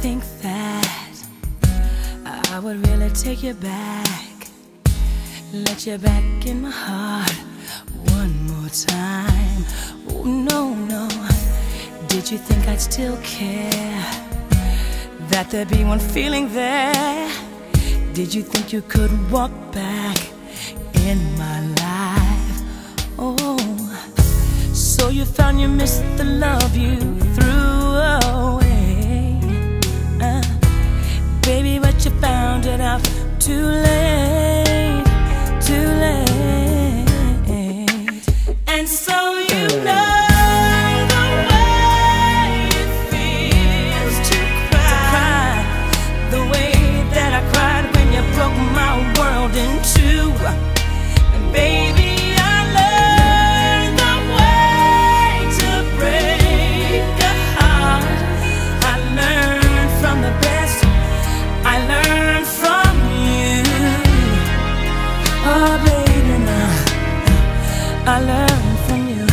think that I would really take you back, let you back in my heart one more time. Oh, no, no. Did you think I'd still care? That there'd be one feeling there? Did you think you could walk back in my life? Oh, so you found you missed the love you threw. too late. I learned from you.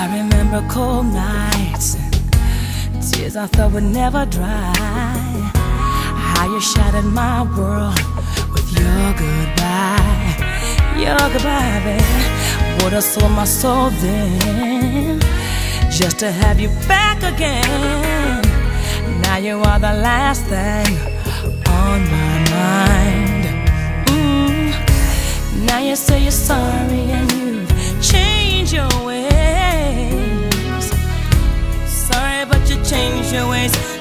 I remember cold nights, tears I thought would never dry. How you shattered my world with your goodbye, your goodbye, babe. What have sold my soul then, just to have you back again. Now you are the last thing on my mind. Mm. Now you say you're sorry your ways.